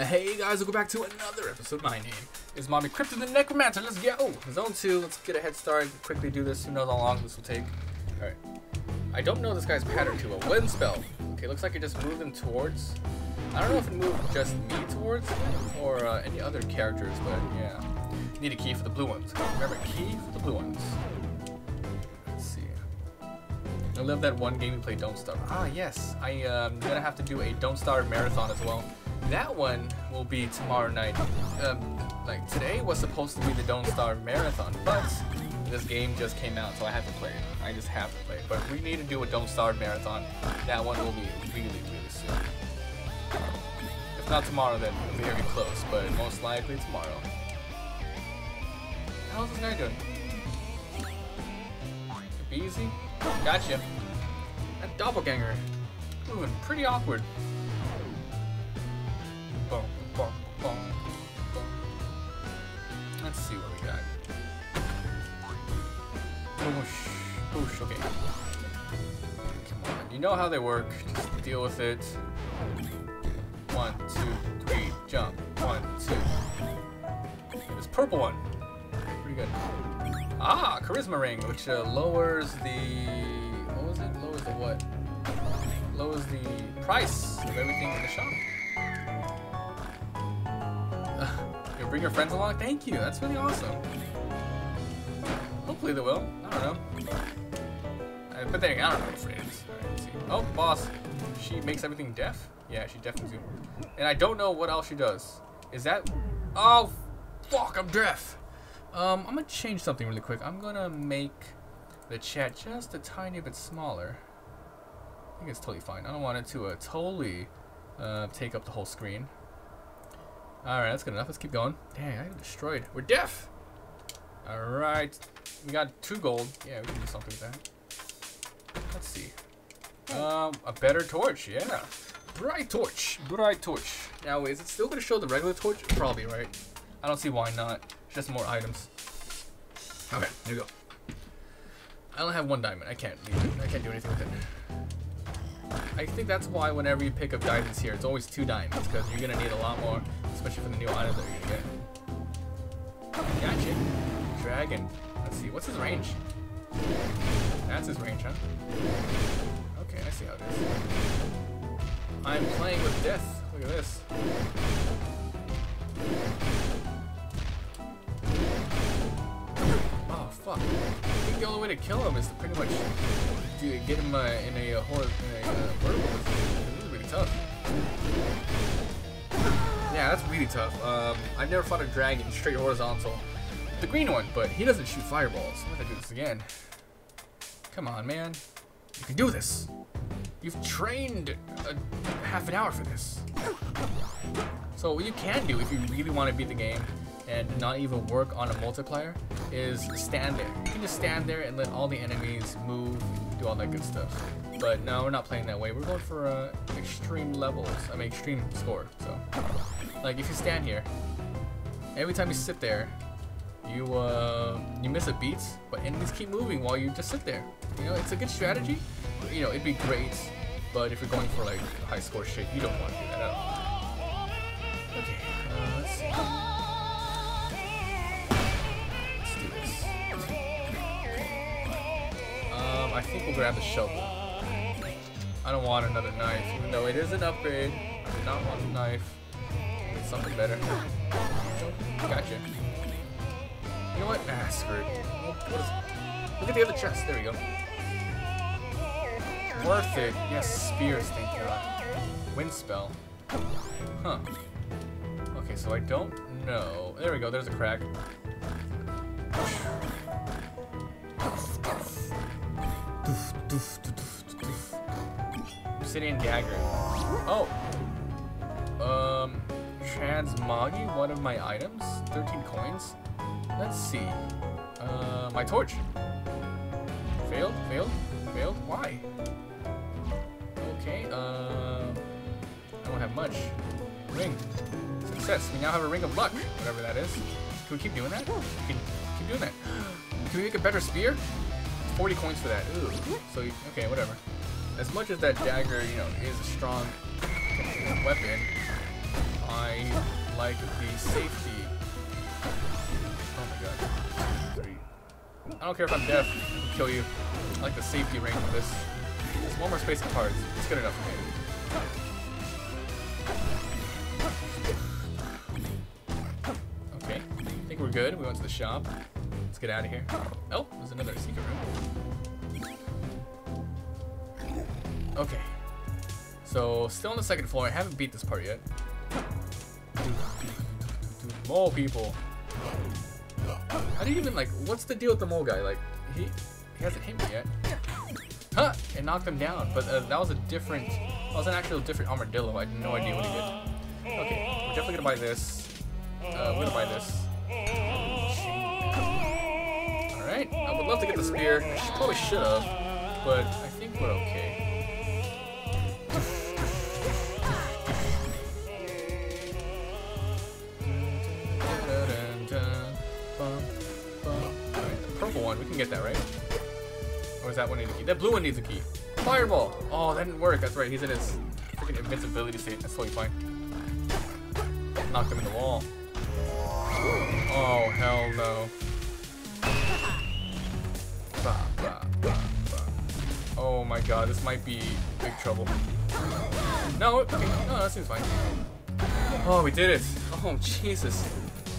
Hey guys, welcome back to another episode. My name is Mabi Crypto the Necromancer. Let's go! Zone 2, let's get a head start, quickly do this. Who knows how long this will take. Alright. I don't know this guy's pattern too well. Wind spell. Okay, looks like it just moved him towards. I don't know if it moved just me towards or uh, any other characters, but yeah. Need a key for the blue ones. Remember, key for the blue ones. Let's see. I love that one game we played, Don't Starve. Ah, yes. I, am um, gonna have to do a Don't Starve marathon as well. That one will be tomorrow night. Um, like, today was supposed to be the Don't marathon, but this game just came out, so I have to play it. I just have to play it. But we need to do a Don't marathon. That one will be really, really soon. If not tomorrow, then very close, but most likely tomorrow. How's this guy doing? Be easy? Gotcha. That doppelganger. Moving pretty awkward. You know how they work. Just deal with it. One, two, three, jump. One, two. This purple one. Pretty good. Ah, charisma ring, which uh, lowers the what was it? Lowers the what? Lowers the price of everything in the shop. you bring your friends along? Thank you. That's really awesome. Hopefully they will. I don't know. But then I don't know friends. Oh, boss. She makes everything deaf? Yeah, she deafens you. And I don't know what else she does. Is that... Oh, fuck, I'm deaf. Um, I'm gonna change something really quick. I'm gonna make the chat just a tiny bit smaller. I think it's totally fine. I don't want it to uh, totally uh, take up the whole screen. Alright, that's good enough. Let's keep going. Dang, I got destroyed. We're deaf! Alright. We got two gold. Yeah, we can do something with that. Let's see. Um, a better torch, yeah. Bright torch. Bright torch. Now, is it still to show the regular torch? Probably, right? I don't see why not. Just more items. Okay, here we go. I only have one diamond. I can't. I can't do anything with it. I think that's why whenever you pick up diamonds here, it's always two diamonds, because you're to need a lot more, especially for the new items that you're to get. Gotcha. Dragon. Let's see, what's his range? That's his range, huh? Okay, I see how it is. I'm playing with death. Look at this. Oh, fuck. I think the only way to kill him is to pretty much do, get him uh, in a, uh, in a uh, vertical. This is really tough. Yeah, that's really tough. Um, I've never fought a dragon straight horizontal. The green one, but he doesn't shoot fireballs. I'm gonna do this again. Come on, man. You can do this. You've trained a half an hour for this. So what you can do if you really want to beat the game and not even work on a multiplier is stand there. You can just stand there and let all the enemies move, do all that good stuff. But no, we're not playing that way. We're going for uh, extreme levels. I mean, extreme score. So, like, if you stand here, every time you sit there, you uh, you miss a beat, but enemies keep moving while you just sit there. You know, it's a good strategy. You know, it'd be great, but if you're going for like high score shit, you don't want to do that at all. Okay, uh, let's see. I think we'll grab the shovel. I don't want another knife, even though it is an upgrade. I do not want a knife. Need something better. Gotcha. You know what? Ah, screw it. Look at the other chest. There we go. Worth it. Yes, spears, thank god. Wind spell. Huh. Okay, so I don't know. There we go, there's a crack. Obsidian dagger. Oh. Um, transmoggy, one of my items. 13 coins. Let's see. Uh, my torch. Failed, failed, failed. Why? Much. Ring. Success. We now have a ring of luck, whatever that is. Can we keep doing that? We can keep doing that. Can we make a better spear? 40 coins for that. Ooh. So, okay, whatever. As much as that dagger, you know, is a strong weapon, I like the safety. Oh my god. Three. I don't care if I'm deaf. I kill you. I like the safety range of this. Just one more space of cards. It's good enough for me. We're good. We went to the shop. Let's get out of here. Oh, there's another secret room. Okay. So, still on the second floor. I haven't beat this part yet. Mole people. How do you even, like, what's the deal with the mole guy? Like, he, he hasn't hit me yet. Huh! It knocked him down, but uh, that was a different, that was an actual different armadillo. I had no idea what he did. Okay, we're definitely gonna buy this. Uh, we're gonna buy this. Love to get the spear. I probably should have, but I think we're okay. Purple one, we can get that, right? Or does that one need a key? That blue one needs a key. Fireball! Oh, that didn't work. That's right, he's in his freaking invincibility state. That's totally fine. Knocked him in the wall. Oh, hell no. My god, this might be big trouble. No, okay, no, that seems fine. Oh, we did it. Oh, Jesus.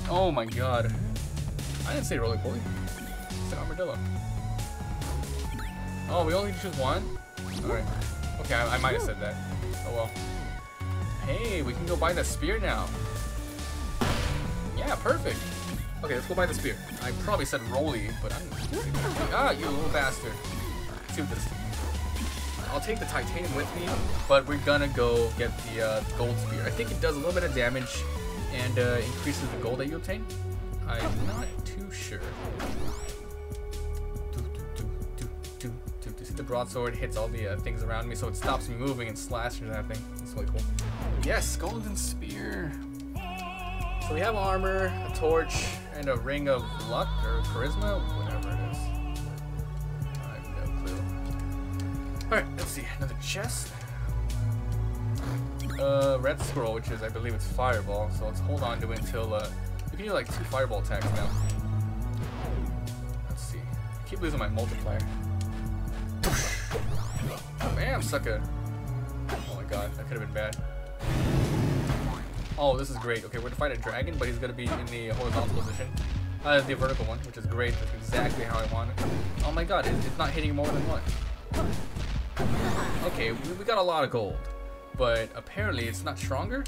Oh my god. I didn't say roly poly. I said armadillo. Oh, we only choose one? Alright. Okay, I, I might have said that. Oh well. Hey, we can go buy the spear now. Yeah, perfect. Okay, let's go buy the spear. I probably said roly, but I'm... Ah, you little bastard. Let's see what this I'll take the titanium with me, but we're gonna go get the uh, gold spear. I think it does a little bit of damage and uh, increases the gold that you obtain. I'm not too sure. Do, do, do, do, do, do. See the broadsword hits all the uh, things around me, so it stops me moving and slashes and everything. It's really cool. Yes, golden spear. So we have armor, a torch, and a ring of luck or charisma, whatever it is. Alright, let's see. Another chest. Uh, red scroll, which is, I believe it's fireball. So let's hold on to it until, uh, we can do like two fireball attacks now. Let's see. I keep losing my multiplier. Bam, sucker. Oh my god, that could have been bad. Oh, this is great. Okay, we're gonna fight a dragon, but he's gonna be in the horizontal position. Uh, the vertical one, which is great. That's exactly how I want it. Oh my god, it, it's not hitting more than one. Okay, we, got a lot of gold, but apparently it's not stronger,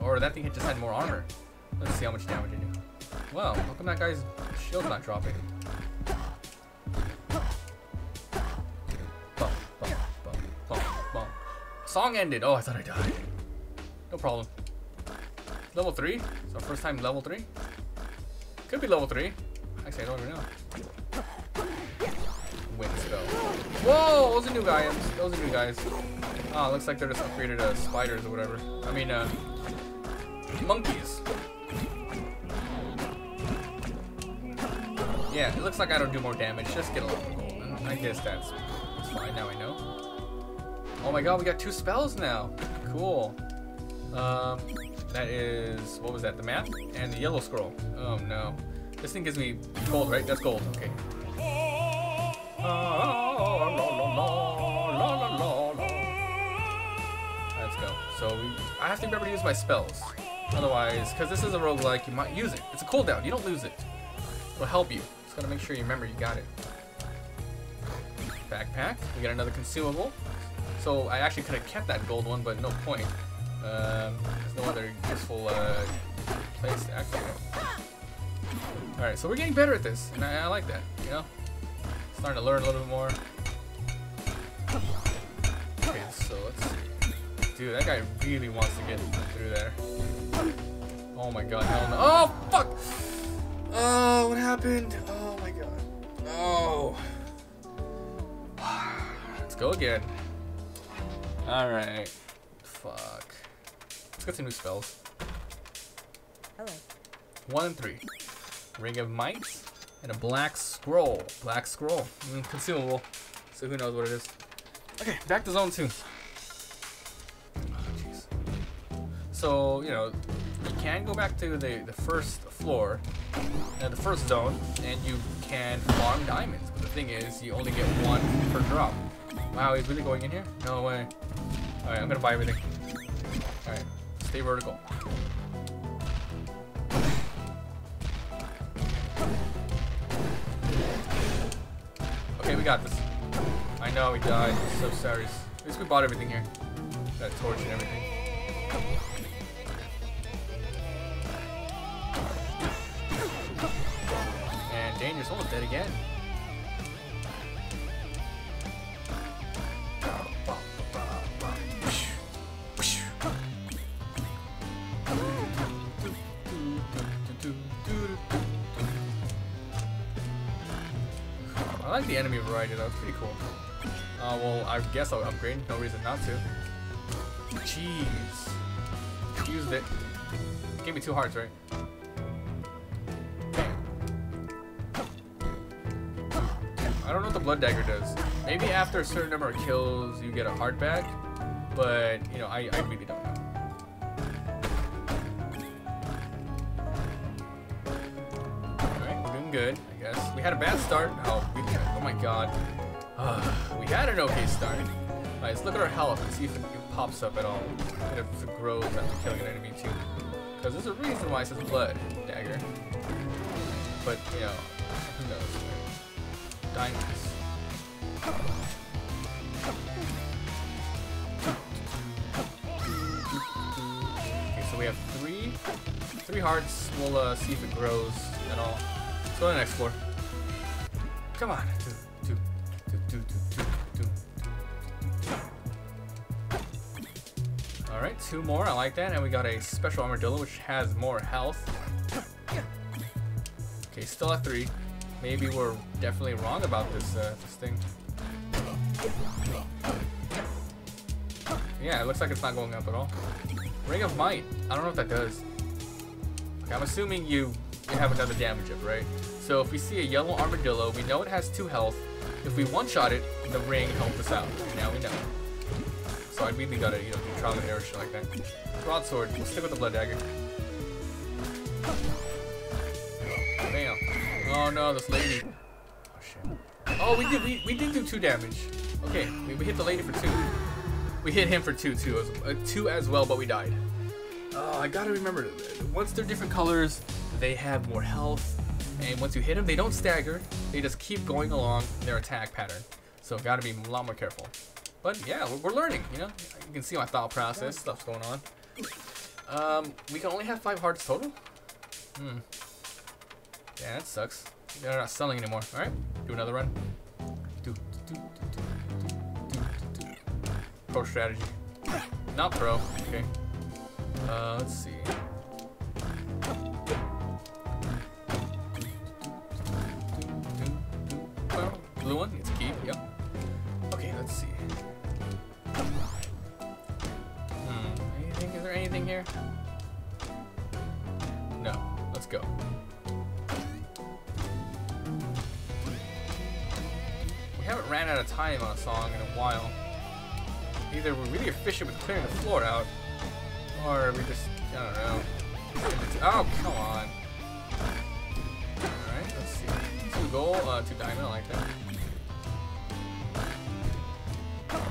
or that thing just had more armor. Let's see how much damage it do. Wow, how come that guy's shield's not dropping? Bum, bum, bum, bum, bum. Song ended. Oh, I thought I died. No problem. Level 3? It's our first time level 3? Could be level 3. Actually, I don't even know. Whoa! Those are new guys. Those are new guys. Oh, looks like they're just upgraded uh, spiders or whatever. I mean, uh, monkeys. Yeah, it looks like I don't do more damage. Just get a little gold. I guess that's, that's fine. Now I know. Oh my god, we got two spells now. Cool. Um, that is, what was that, the map? And the yellow scroll. Oh no. This thing gives me gold, right? That's gold, okay. Let's go. So, I have to remember to use my spells. Otherwise, because this is a roguelike, you might use it. It's a cooldown, you don't lose it. It'll help you. Just gotta make sure you remember you got it. Backpack, we got another consumable. So I actually could have kept that gold one, but no point. Um, there's no other useful uh, place to activate it. Alright, so we're getting better at this, and I, I, like that, you know? Starting to learn a little bit more. Okay, so let's see. Dude, that guy really wants to get through there. Oh my god, hell no. Oh, fuck! Oh, what happened? Oh my god. Oh. Let's go again. Alright. Fuck. Let's get some new spells. Hello. One and three. Ring of Might and a black scroll. Black scroll. Mm, consumable. So who knows what it is. Okay, back to zone two. Oh, so, you know, you can go back to the, the first floor, uh, the first zone, and you can farm diamonds. But the thing is, you only get one per drop. Wow, he's really going in here? No way. Alright, I'm gonna buy everything. Alright, stay vertical. We got this. I know we died. So sorry. At least we bought everything here. A torch and everything. And Danger's almost dead again. Enemy variety though, pretty cool. Uh, well, I guess I'll upgrade, no reason not to. Jeez. Used it. Gave me two hearts, right? I don't know what the blood dagger does. Maybe after a certain number of kills, you get a heart back. But, you know, I, I really don't know. Alright, we're doing good, I guess. We had a bad start. Oh, we, my god. Uh, we had an okay start. Let's look at our health and see if it, pops up at all. And if it grows after killing an enemy too. Because there's a reason why it says blood dagger. But, you know, who knows. Diamonds. Okay, so we have three, three hearts. We'll uh, see if it grows at all. Let's go to the next floor. Come on. Two, two, two, two, two, more. I like that. And we got a special armadillo, which has more health. Okay, still at three. Maybe we're definitely wrong about this uh, this thing. Yeah, it looks like it's not going up at all. Ring of Might. I don't know what that does. Okay, I'm assuming you, you have another damage up, right? So if we see a yellow armadillo, we know it has two health. If we one-shot it, the ring helps us out. Now we know. So I really gotta, you know, trial and error shit like that. Broadsword. We'll stick with the blood dagger. Bam. Oh no, this lady. Oh shit. Oh, we did. We, we did do two damage. Okay, we, we hit the lady for two. We hit him for two too, as, uh, two as well, but we died. Oh, I gotta remember. Once they're different colors, they have more health, and once you hit them, they don't stagger. They just keep going along their attack pattern. So gotta be a lot more careful. But yeah, we're, we're learning. You know, you can see my thought process, stuff's going on. Um, we can only have five hearts total. Hmm. Yeah, that sucks. They're not selling anymore. All right, do another run. Pro strategy. Not pro. Okay. Uh, let's see.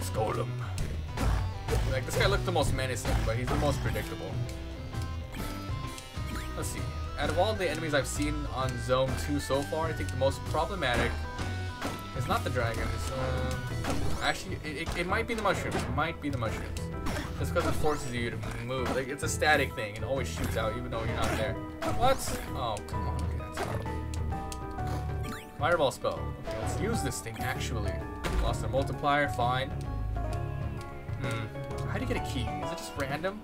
Golem. Like, this guy looked the most menacing, but he's the most predictable. Let's see. Out of all the enemies I've seen on Zone 2 so far, I think the most problematic is not the dragons. Um, actually, it, it, it might be the mushrooms. It might be the mushrooms. Just because it forces you to move. Like, it's a static thing. It always shoots out even though you're not there. What? Oh, come on. Okay, that's fine. Fireball spell. Okay, let's use this thing, actually. Lost a multiplier, fine. Hmm. How do you get a key? Is it just random?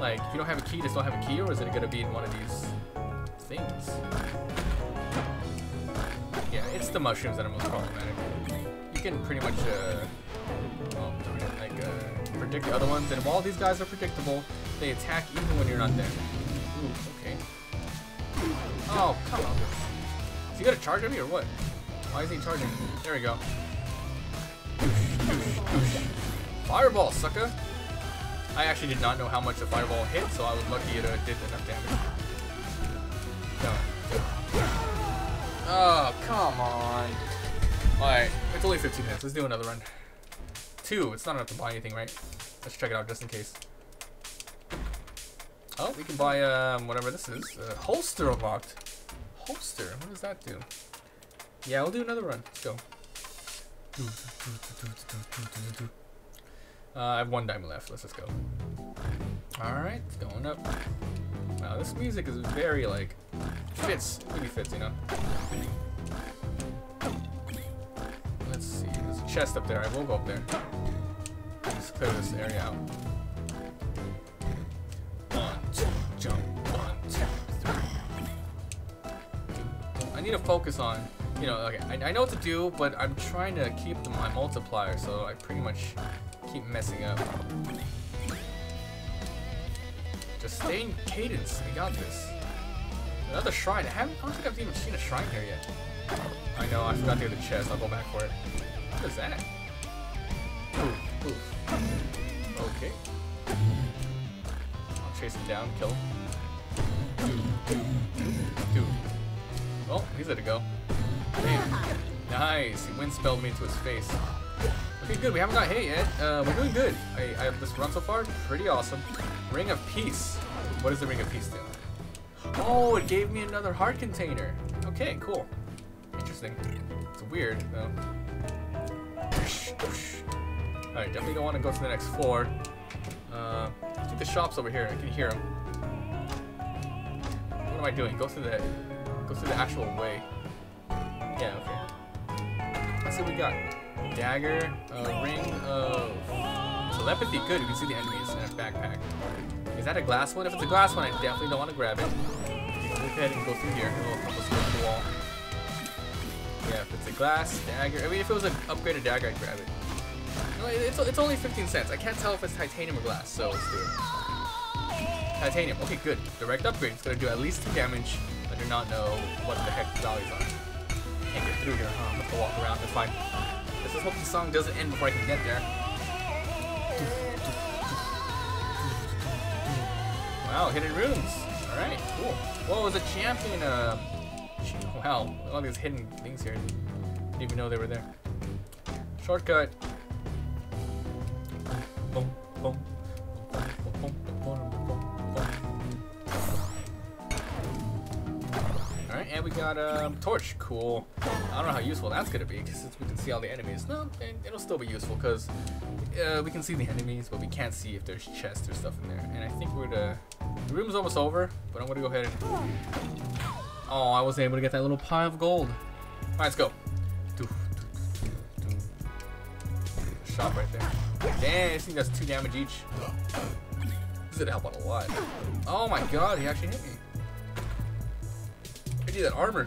Like, if you don't have a key, just don't have a key, or is it gonna be in one of these things? Yeah, it's the mushrooms that are most problematic. You can pretty much, uh, well, like, uh, predict the other ones, and while these guys are predictable, they attack even when you're not there. Ooh, okay. Oh, come on. Is he gonna charge at me or what? Why is he charging? There we go. Fireball, sucker! I actually did not know how much the fireball hit, so I was lucky it uh, did enough damage. No. Oh, come on. Alright, it's only 15 minutes. Let's do another run. Two. It's not enough to buy anything, right? Let's check it out just in case. Oh, we can buy um, whatever this is. Uh, holster unlocked. Holster. What does that do? Yeah, we'll do another run. Let's go. Uh, I have one diamond left. Let's just go. Alright, it's going up. Wow, this music is very, like, fits. Really fits, you know? Let's see. There's a chest up there. I will go up there. Just clear this area out. One, two, jump. One, two, three. I need to focus on, you know, okay, I, I know what to do, but I'm trying to keep the, my multiplier, so I pretty much keep messing up. Just stay in cadence. We got this. Another shrine. I, haven't, I don't think I've even seen a shrine here yet. I know, I forgot the chest. I'll go back for it. What is that? Ooh, ooh. Okay. I'll chase him down, kill him. Oh, he's let it go. Damn. Nice. He wind spelled me into his face. Okay, good. We haven't got hit yet. Uh, we're doing good. I, I have this run so far. Pretty awesome. Ring of Peace. What does the Ring of Peace do? Oh, it gave me another heart container. Okay, cool. Interesting. It's weird, though. Alright, definitely don't want to go to the next floor. Uh, I think the shop's over here. I can hear them. What am I doing? Go through the, go through the actual way. Yeah, okay. Let's see what we got. Dagger, uh, ring of telepathy. Good, you can see the enemies in a backpack. Is that a glass one? If it's a glass one, I definitely don't want to grab it. Look ahead and go through here. Go the wall. Yeah, if it's a glass, dagger. I mean, if it was an upgraded dagger, I'd grab it. No, it's, it's only 15 cents. I can't tell if it's titanium or glass, so let's do it. Titanium. Okay, good. Direct upgrade. It's to do at least 2 damage. I do not know what the heck the values are. Can't get through here, huh? I'm to walk around. It's fine. Let's just hope the song doesn't end before I can get there. Wow, hidden runes. Alright, cool. Whoa, it's a champion. Uh, wow, all these hidden things here. Didn't even know they were there. Shortcut. Boom, boom, got a um, torch. Cool. I don't know how useful that's to be, since we can see all the enemies. No, it'll still be useful, because uh, we can see the enemies, but we can't see if there's chests or stuff in there. And I think we're the... The room's almost over, but I'm to go ahead and... Oh, I wasn't able to get that little pile of gold. Alright, let's go. Shop right there. Damn, this thing does 2 damage each. This is gonna help out a lot. Oh my god, he actually hit me. I need that armor.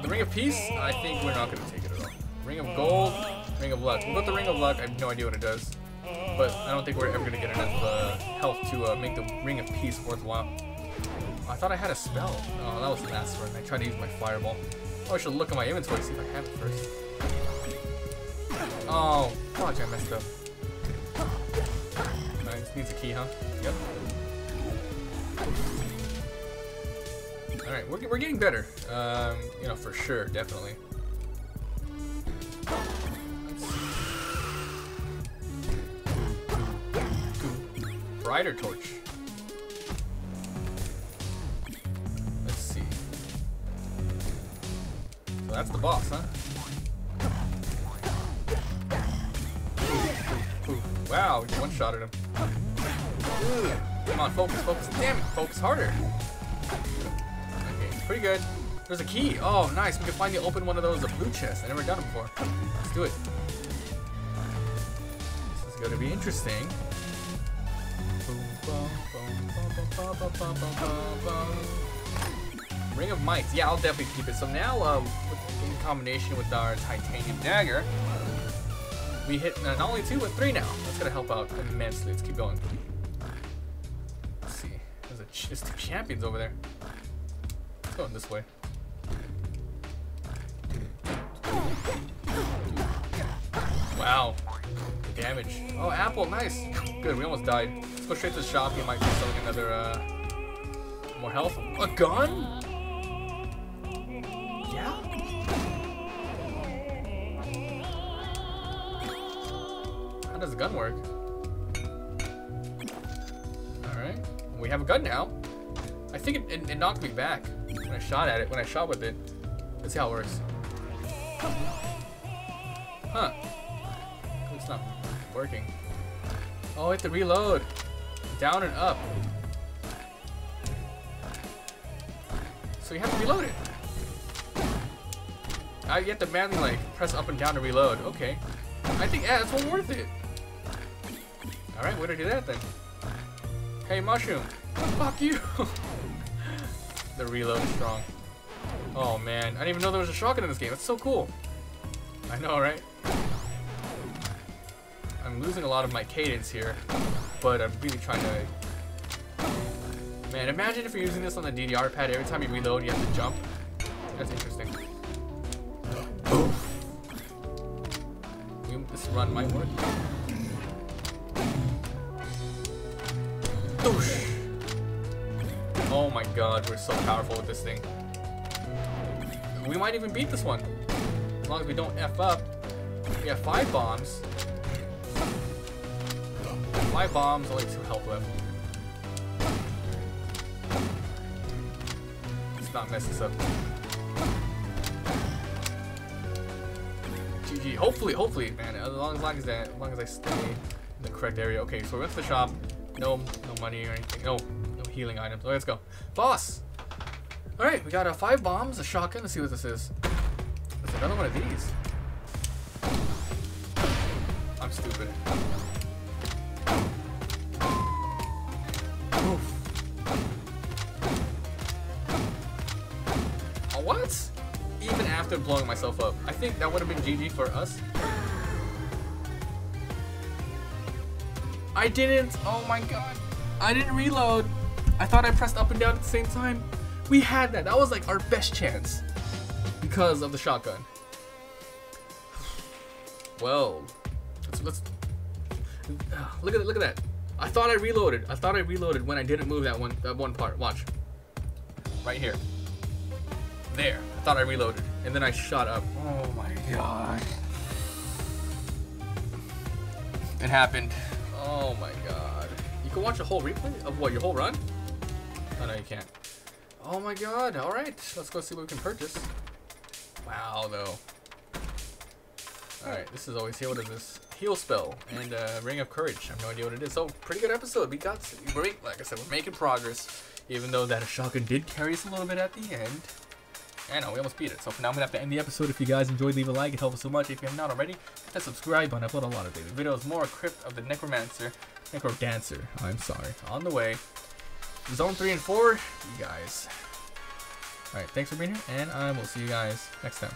The Ring of Peace? I think we're not gonna take it at all. Ring of Gold, Ring of Luck. We'll go with the Ring of Luck. I have no idea what it does. But I don't think we're ever gonna get enough uh, health to uh, make the Ring of Peace worthwhile. I thought I had a spell. Oh, that was the last one. I tried to use my fireball. Oh, I should look at my inventory see if I have it first. Oh, fuck, I messed up. Nice, needs a key, huh? Yep. Alright, we're, we're getting better. Um, you know, for sure, definitely. Rider torch. Let's see. So that's the boss, huh? Wow, one-shotted him. Come on, focus, focus. Damn it, focus harder. Pretty good. There's a key. Oh, nice. We can finally open one of those, blue chest. I never done it before. Let's do it. This is gonna be interesting. Ring of Might. Yeah, I'll definitely keep it. So now, um, in combination with our titanium dagger, we hit uh, not only two, but three now. That's gonna help out immensely. Let's keep going. Let's see. There's, a ch there's two champions over there. Let's this way. Wow. Damage. Oh, apple. Nice. Good. We almost died. Let's go straight to the shop. He might be selling another, uh, more health. A gun? Yeah? How does the gun work? Alright. We have a gun now. I think it, it, it knocked me back I shot at it, when I shot with it. Let's see how it works. Huh. It's not working. Oh, I have to reload. Down and up. So you have to reload it. I, you have to manually like press up and down to reload. Okay. I think yeah, that's one worth it. Alright, way to do that then. Hey mushroom. Fuck you. the reload is strong. Oh man, I didn't even know there was a shotgun in this game. That's so cool. I know, right? I'm losing a lot of my cadence here, but I'm really trying to... Man, imagine if you're using this on the DDR pad, every time you reload you have to jump. That's interesting. This run might work. Oh my god, we're so powerful with this thing. We might even beat this one. As long as we don't F up. We have five bombs. Five bombs, only two health left. Let's not mess this up. GG. Hopefully, hopefully, man. As long as, long as that, as long as I stay in the correct area. Okay, so we went to the shop. No, no money or anything. No healing items. Okay, let's go. Boss. All right, we got uh, five bombs, a shotgun. Let's see what this is. There's another one of these. I'm stupid. Oof. Oh, what? Even after blowing myself up. I think that would have been GG for us. I didn't. Oh my god. I didn't reload. I thought I pressed up and down at the same time. We had that. That was like our best chance because of the shotgun. Well, let's, let's look at. Look at that. I thought I reloaded. I thought I reloaded when I didn't move that one that one part. Watch. Right here. There. I thought I reloaded, and then I shot up. Oh my god. It happened. Oh my god. You can watch a whole replay of what your whole run? Oh no, you can't. Oh my god, alright. Let's go see what we can purchase. Wow, though. Alright, this is always here. What is this? Heal spell and uh, Ring of Courage. I have no idea what it is. So, pretty good episode. We got, we're, like I said, we're making progress. Even though that shotgun did carry us a little bit at the end. I know, we almost beat it. So for now, I'm going to have to end the episode. If you guys enjoyed, leave a like. It helps us so much. If you have not already, hit that subscribe button. I upload a lot of daily videos. More Crypt of the Necromancer. Necro Dancer. I'm sorry. On the way. Zone 3 and 4, you guys. Alright, thanks for being here, and I will see you guys next time.